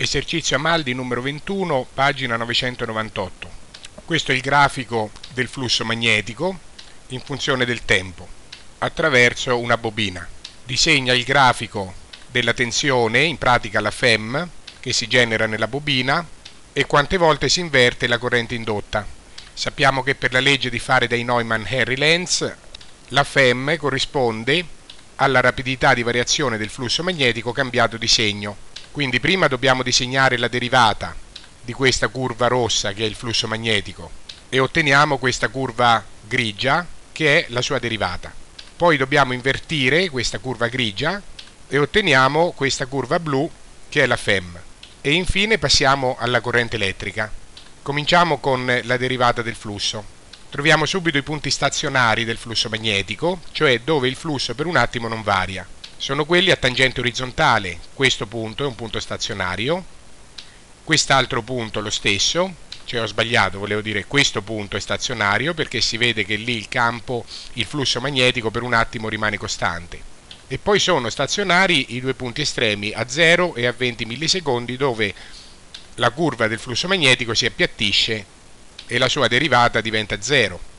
Esercizio Amaldi numero 21, pagina 998. Questo è il grafico del flusso magnetico in funzione del tempo attraverso una bobina. Disegna il grafico della tensione, in pratica la FEM, che si genera nella bobina e quante volte si inverte la corrente indotta. Sappiamo che per la legge di Faraday-Neumann-Henry-Lenz la FEM corrisponde alla rapidità di variazione del flusso magnetico cambiato di segno quindi prima dobbiamo disegnare la derivata di questa curva rossa che è il flusso magnetico e otteniamo questa curva grigia che è la sua derivata. Poi dobbiamo invertire questa curva grigia e otteniamo questa curva blu che è la FEM. E infine passiamo alla corrente elettrica. Cominciamo con la derivata del flusso. Troviamo subito i punti stazionari del flusso magnetico, cioè dove il flusso per un attimo non varia sono quelli a tangente orizzontale. Questo punto è un punto stazionario, quest'altro punto lo stesso, cioè ho sbagliato, volevo dire questo punto è stazionario perché si vede che lì il campo, il flusso magnetico per un attimo rimane costante. E poi sono stazionari i due punti estremi a 0 e a 20 millisecondi dove la curva del flusso magnetico si appiattisce e la sua derivata diventa 0.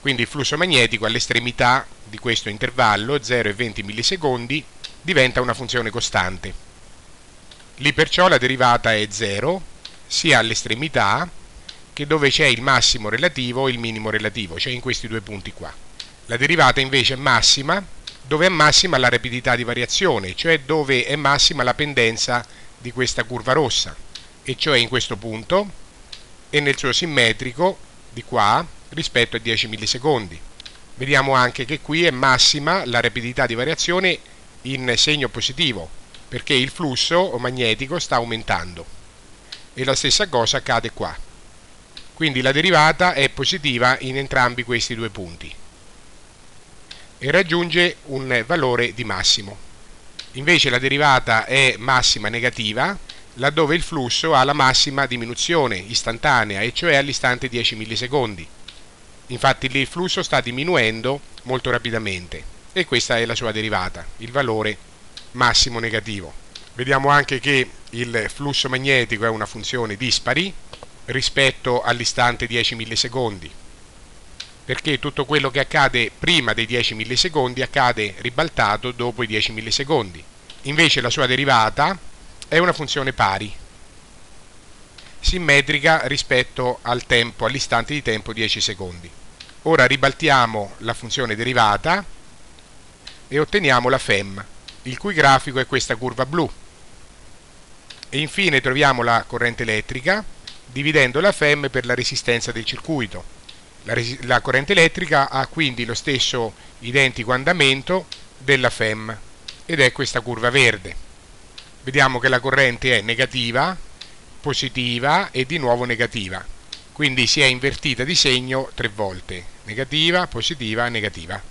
Quindi il flusso magnetico all'estremità di questo intervallo, 0 e 20 millisecondi, diventa una funzione costante. Lì perciò la derivata è 0, sia all'estremità che dove c'è il massimo relativo e il minimo relativo, cioè in questi due punti qua. La derivata invece è massima dove è massima la rapidità di variazione, cioè dove è massima la pendenza di questa curva rossa, e cioè in questo punto e nel suo simmetrico di qua rispetto a 10 millisecondi. Vediamo anche che qui è massima la rapidità di variazione in segno positivo, perché il flusso magnetico sta aumentando. E la stessa cosa accade qua. Quindi la derivata è positiva in entrambi questi due punti e raggiunge un valore di massimo. Invece la derivata è massima negativa laddove il flusso ha la massima diminuzione istantanea, e cioè all'istante 10 millisecondi. Infatti il flusso sta diminuendo molto rapidamente e questa è la sua derivata, il valore massimo negativo. Vediamo anche che il flusso magnetico è una funzione dispari rispetto all'istante 10 millisecondi perché tutto quello che accade prima dei 10 millisecondi accade ribaltato dopo i 10 millisecondi. Invece la sua derivata è una funzione pari, simmetrica rispetto al tempo, all'istante di tempo 10 secondi. Ora ribaltiamo la funzione derivata e otteniamo la FEM, il cui grafico è questa curva blu. E infine troviamo la corrente elettrica dividendo la FEM per la resistenza del circuito. La, la corrente elettrica ha quindi lo stesso identico andamento della FEM ed è questa curva verde. Vediamo che la corrente è negativa, positiva e di nuovo negativa quindi si è invertita di segno tre volte, negativa, positiva, negativa.